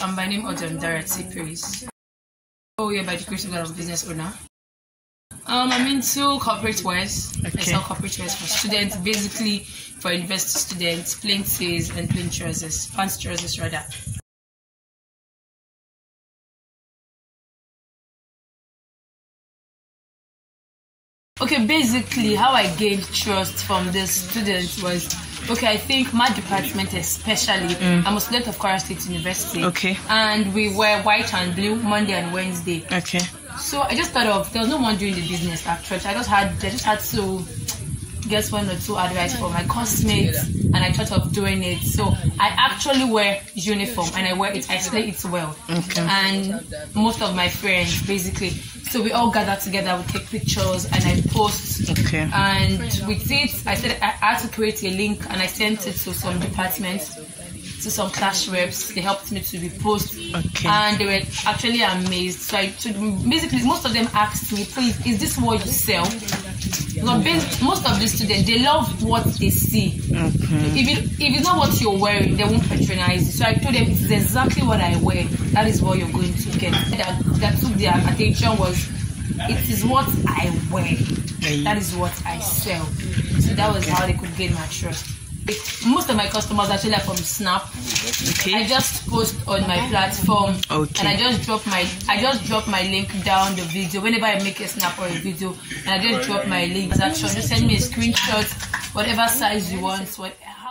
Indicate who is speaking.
Speaker 1: I'm by name Odom Dorothy Praise. Oh yeah, by the grace of God, I'm a business owner. Um, I'm into corporate wears. I
Speaker 2: Okay.
Speaker 1: sell corporate wears for students, basically for university students, plain tees and plain trousers, pants trousers rather. Okay, basically, how I gained trust from the students was okay. I think my department, especially, mm. I'm a student of Kwara State University.
Speaker 2: Okay.
Speaker 1: And we wear white and blue Monday and Wednesday.
Speaker 2: Okay.
Speaker 1: So I just thought of there was no one doing the business at church. I just had I just had to get one or two advice from my classmates and I thought of doing it. So I actually wear uniform and I wear it I play it well.
Speaker 2: Okay.
Speaker 1: And most of my friends basically. So we all gather together, we take pictures and I post
Speaker 2: Okay.
Speaker 1: and with it, I said I had to create a link and I sent it to some departments, to some class reps. They helped me to repost.
Speaker 2: Okay.
Speaker 1: And they were actually amazed. So I so basically most of them asked me, please, is this what you sell? Most of the students they love what they see.
Speaker 2: Okay.
Speaker 1: If it, if it's not what you're wearing, they won't patronize you. So I told them it's exactly what I wear. That is what you're going to get. That, that took their attention was it is what I wear. That is what I sell. So that was how they could gain my trust. Most of my customers actually are from Snap. I just post on my platform
Speaker 2: Okay.
Speaker 1: and I just drop my I just drop my link down the video whenever I make a snap or a video and I just drop my link. Transaction. Just send me a screenshot, whatever size you want, whatever.